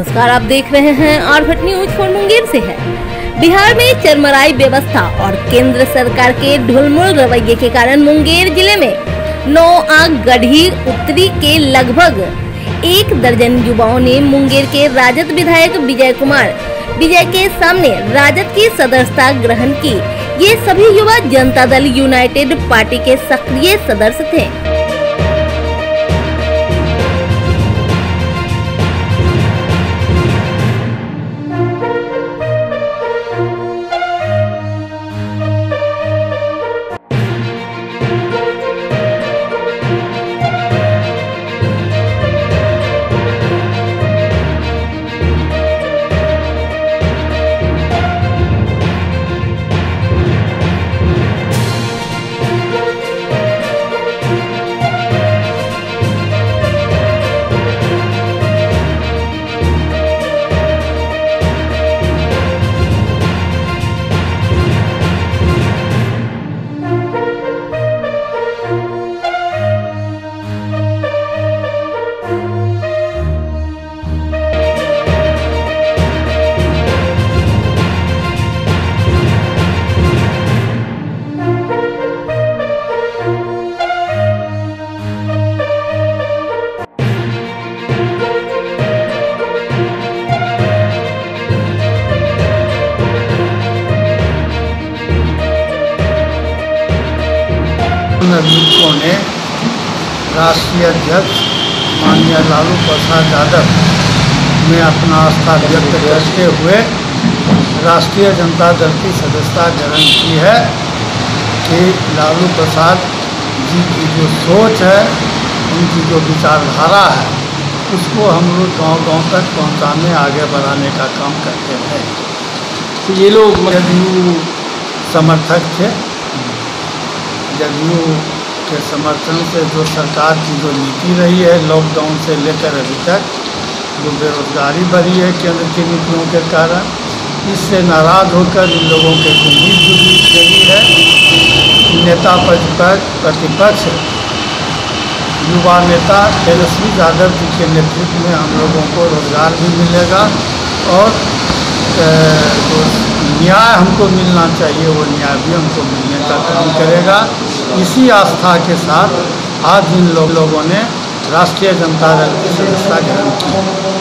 नमस्कार, आप देख रहे हैं आरभट न्यूज़ फॉर मुंगेर से है। बिहार में चरमराई व्यवस्था और केंद्र सरकार के ढुलमुल रवैये के कारण मुंगेर ज़िले में नौ आग, गढ़ी, उत्तरी के लगभग एक दर्जन युवाओं ने मुंगेर के राजद विधायक विजय कुमार, विजय के सामने राजद की सदस्यता ग्रहण की। ये सभी युवा जनता दल यूनाइटेड पार्टी के सक्रिय सदस्य थे। नागरिकों ने राष्ट्रीय अध्यक्ष माननीय लालू प्रसाद यादव में अपना आस्था व्यक्त करते हुए राष्ट्रीय जनता दल की सदस्यता ग्रहण की है कि लालू प्रसाद जी की जो सोच है उनकी जो विचारधारा है उसको हम लोग गाँव गाँव तक पहुँचाने आगे बढ़ाने का काम करते हैं। तो ये लोग जदयू समर्थक थे जदयू के समर्थन से जो सरकार की जो नीति रही है लॉकडाउन से लेकर अभी तक, जो बेरोजगारी बढ़ी है केंद्र की नीतियों के कारण, इससे नाराज़ होकर इन लोगों के उम्मीद गई है। नेता प्रतिपक्ष प्रतिपक्ष, युवा नेता तेजस्वी यादव जी के नेतृत्व में हम लोगों को रोज़गार भी मिलेगा और जो न्याय हमको मिलना चाहिए, वो न्याय भी हमको मिलने का काम करेगा। इसी आस्था के साथ आज इन लोग, लोगों ने राष्ट्रीय जनता दल की सदस्यता ग्रहण की।